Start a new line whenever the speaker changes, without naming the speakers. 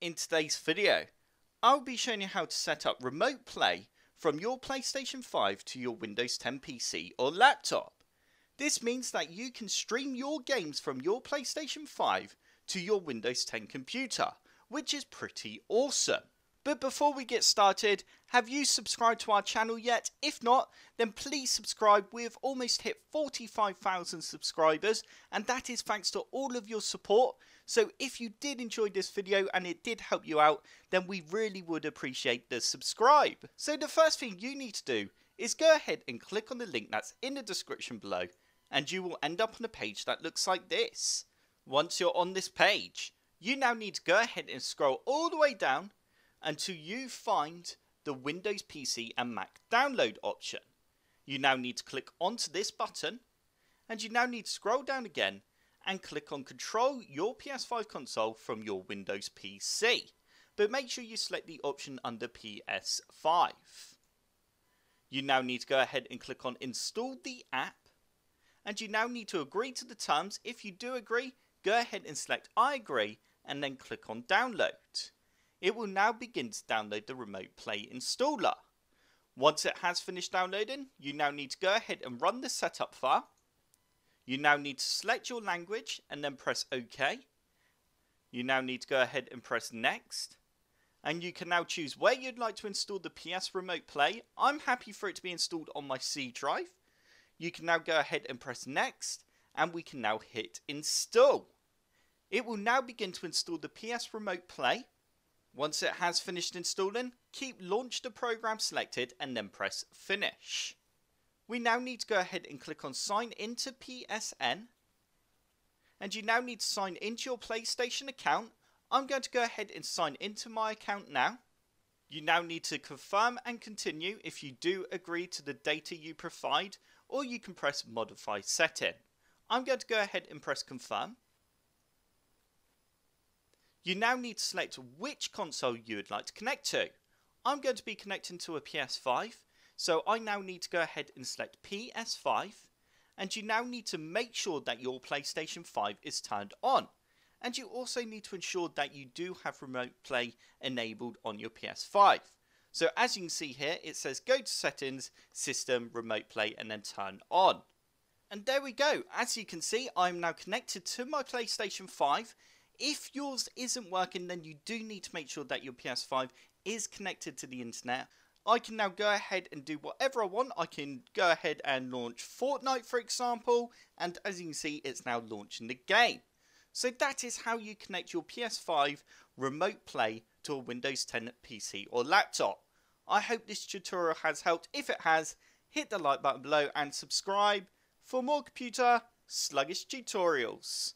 In today's video, I'll be showing you how to set up remote play from your PlayStation 5 to your Windows 10 PC or laptop. This means that you can stream your games from your PlayStation 5 to your Windows 10 computer, which is pretty awesome. But before we get started, have you subscribed to our channel yet? If not, then please subscribe. We've almost hit 45,000 subscribers, and that is thanks to all of your support. So if you did enjoy this video and it did help you out, then we really would appreciate the subscribe. So the first thing you need to do is go ahead and click on the link that's in the description below, and you will end up on a page that looks like this. Once you're on this page, you now need to go ahead and scroll all the way down until you find the Windows PC and Mac download option. You now need to click onto this button and you now need to scroll down again and click on control your PS5 console from your Windows PC. But make sure you select the option under PS5. You now need to go ahead and click on install the app and you now need to agree to the terms. If you do agree, go ahead and select I agree and then click on download. It will now begin to download the Remote Play installer. Once it has finished downloading, you now need to go ahead and run the setup file. You now need to select your language and then press OK. You now need to go ahead and press Next. And you can now choose where you'd like to install the PS Remote Play. I'm happy for it to be installed on my C drive. You can now go ahead and press Next. And we can now hit Install. It will now begin to install the PS Remote Play. Once it has finished installing, keep Launch the program selected and then press Finish. We now need to go ahead and click on Sign into PSN. And you now need to sign into your PlayStation account. I'm going to go ahead and sign into my account now. You now need to confirm and continue if you do agree to the data you provide, or you can press Modify Setting. I'm going to go ahead and press Confirm. You now need to select which console you would like to connect to. I'm going to be connecting to a PS5, so I now need to go ahead and select PS5, and you now need to make sure that your PlayStation 5 is turned on. And you also need to ensure that you do have remote play enabled on your PS5. So as you can see here, it says go to settings, system, remote play, and then turn on. And there we go. As you can see, I'm now connected to my PlayStation 5 if yours isn't working, then you do need to make sure that your PS5 is connected to the internet. I can now go ahead and do whatever I want. I can go ahead and launch Fortnite, for example, and as you can see, it's now launching the game. So that is how you connect your PS5 remote play to a Windows 10 PC or laptop. I hope this tutorial has helped. If it has, hit the like button below and subscribe for more computer sluggish tutorials.